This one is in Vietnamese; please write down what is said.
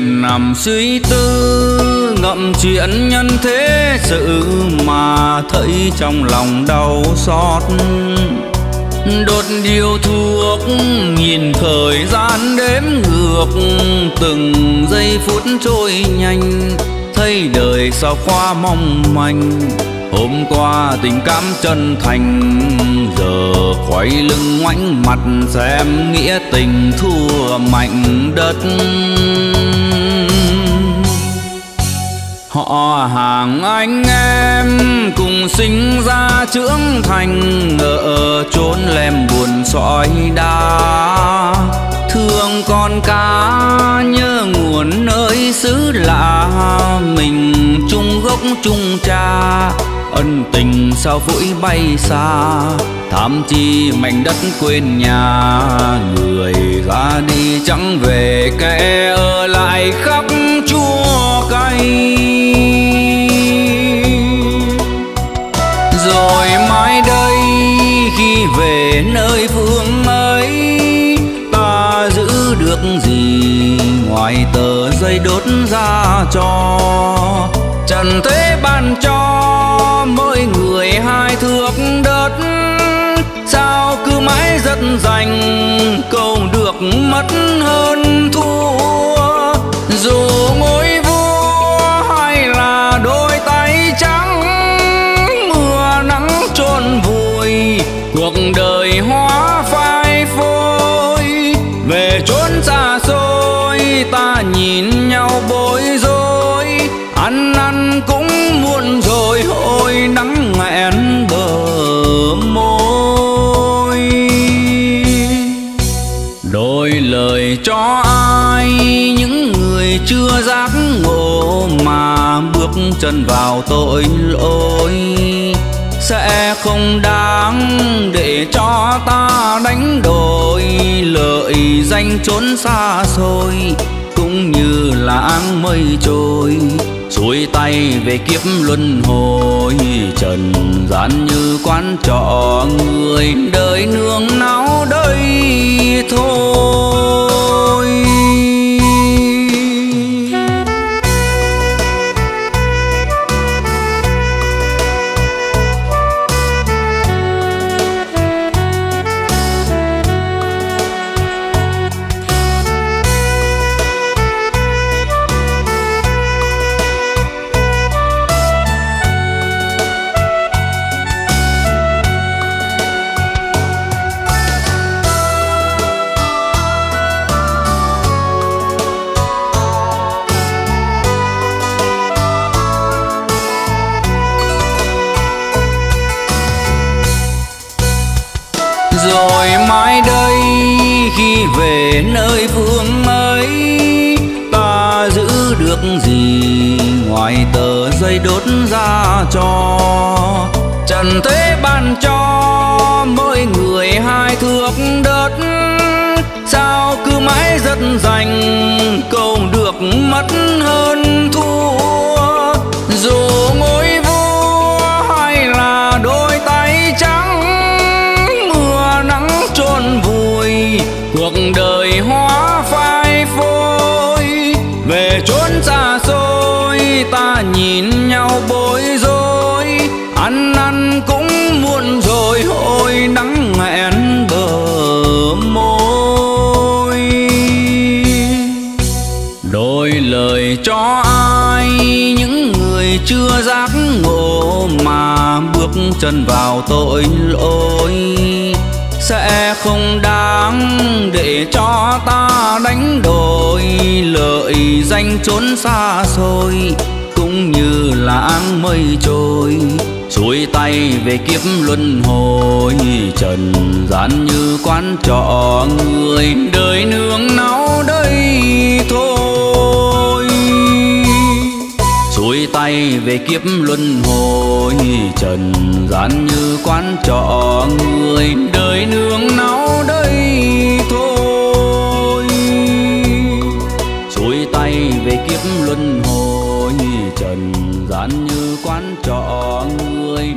nằm suy tư, ngậm chuyện nhân thế sự mà thấy trong lòng đau xót. Đột điều thuốc nhìn thời gian đếm ngược, từng giây phút trôi nhanh, thấy đời sao qua mong manh. Hôm qua tình cảm chân thành, giờ quay lưng ngoảnh mặt xem nghĩa tình thua mạnh đất. Họ hàng anh em cùng sinh ra trưởng thành ở chốn lem buồn sỏi đá. Thương con cá nhớ nguồn nơi xứ lạ, mình chung gốc chung ân tình sao vội bay xa. Tham chi mảnh đất quên nhà, người ra đi chẳng về kẻ ở lại khắp chua cay. Rồi mai đây khi về nơi phương ấy ta giữ được gì ngoài tờ giấy đốt ra cho trần thế ban cho mỗi người hai thước đất. Sao cứ mãi rất dành cầu được mất hơn thua. Dù ngôi vua hay là đôi tay trắng, mưa nắng trôn vùi cuộc đời hoa chân vào tội lỗi, sẽ không đáng để cho ta đánh đổi. Lợi danh trốn xa xôi cũng như lãng mây trôi, xuôi tay về kiếp luân hồi. Trần gian như quán trọ người đời nương náu đây thôi. Rồi mai đây khi về nơi phương ấy, ta giữ được gì ngoài tờ giấy đốt ra cho trần thế ban cho mỗi người hai thước đất? Sao cứ mãi rất dành cầu được về chốn xa xôi, ta nhìn nhau bối rối. Ăn ăn cũng muộn rồi, ôi nắng nghẹn bờ môi. Đôi lời cho ai, những người chưa giác ngộ mà bước chân vào tội lỗi sẽ không đáng để cho ta đánh đổi lợi danh trốn xa xôi, cũng như lãng mây trôi. Xuôi tay về kiếp luân hồi, trần gian như quán trọ người đời nương náu đây thôi. Xuôi tay về kiếp luân hồi, trần gian như quán trọ người quán trọ người